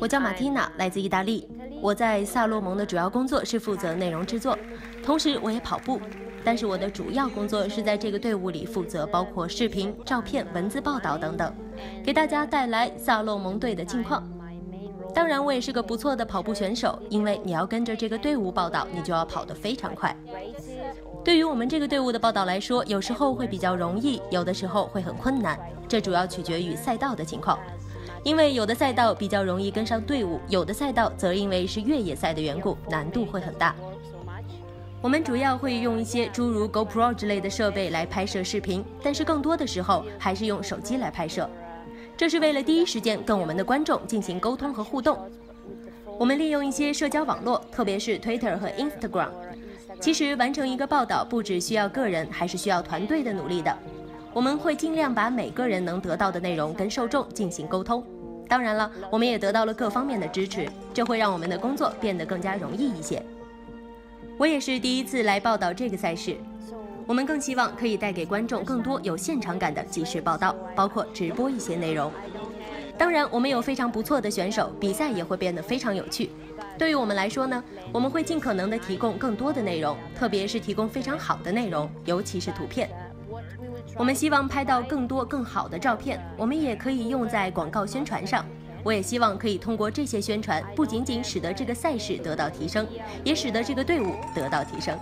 我叫马蒂娜，来自意大利。我在萨洛蒙的主要工作是负责内容制作，同时我也跑步。但是我的主要工作是在这个队伍里负责包括视频、照片、文字报道等等，给大家带来萨洛蒙队的近况。当然，我也是个不错的跑步选手，因为你要跟着这个队伍报道，你就要跑得非常快。对于我们这个队伍的报道来说，有时候会比较容易，有的时候会很困难，这主要取决于赛道的情况。因为有的赛道比较容易跟上队伍，有的赛道则因为是越野赛的缘故，难度会很大。我们主要会用一些诸如 GoPro 之类的设备来拍摄视频，但是更多的时候还是用手机来拍摄。这是为了第一时间跟我们的观众进行沟通和互动。我们利用一些社交网络，特别是 Twitter 和 Instagram。其实完成一个报道不只需要个人，还是需要团队的努力的。我们会尽量把每个人能得到的内容跟受众进行沟通。当然了，我们也得到了各方面的支持，这会让我们的工作变得更加容易一些。我也是第一次来报道这个赛事，我们更希望可以带给观众更多有现场感的即时报道，包括直播一些内容。当然，我们有非常不错的选手，比赛也会变得非常有趣。对于我们来说呢，我们会尽可能的提供更多的内容，特别是提供非常好的内容，尤其是图片。我们希望拍到更多更好的照片，我们也可以用在广告宣传上。我也希望可以通过这些宣传，不仅仅使得这个赛事得到提升，也使得这个队伍得到提升。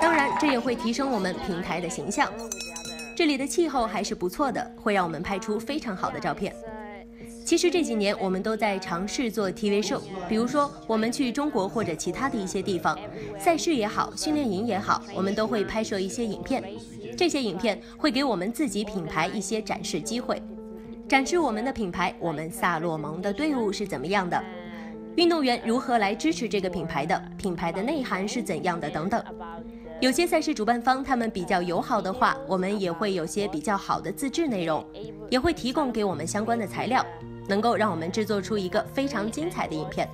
当然，这也会提升我们平台的形象。这里的气候还是不错的，会让我们拍出非常好的照片。其实这几年我们都在尝试做 TV show，比如说我们去中国或者其他的一些地方，赛事也好，训练营也好，我们都会拍摄一些影片。这些影片会给我们自己品牌一些展示机会。展示我们的品牌，我们萨洛蒙的队伍是怎么样的？运动员如何来支持这个品牌的？品牌的内涵是怎样的？等等。有些赛事主办方他们比较友好的话，我们也会有些比较好的自制内容，也会提供给我们相关的材料，能够让我们制作出一个非常精彩的影片。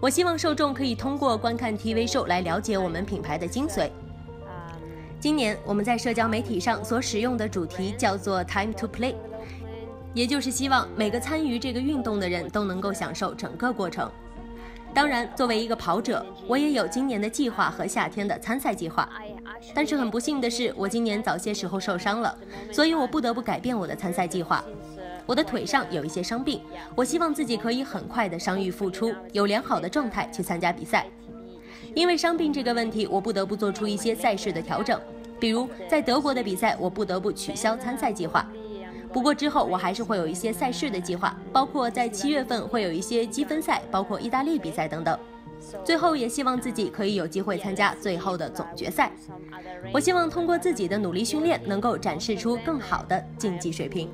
我希望受众可以通过观看 TV show 来了解我们品牌的精髓。今年我们在社交媒体上所使用的主题叫做 “Time to Play”。也就是希望每个参与这个运动的人都能够享受整个过程。当然，作为一个跑者，我也有今年的计划和夏天的参赛计划。但是很不幸的是，我今年早些时候受伤了，所以我不得不改变我的参赛计划。我的腿上有一些伤病，我希望自己可以很快的伤愈复出，有良好的状态去参加比赛。因为伤病这个问题，我不得不做出一些赛事的调整，比如在德国的比赛，我不得不取消参赛计划。不过之后我还是会有一些赛事的计划，包括在七月份会有一些积分赛，包括意大利比赛等等。最后也希望自己可以有机会参加最后的总决赛。我希望通过自己的努力训练，能够展示出更好的竞技水平。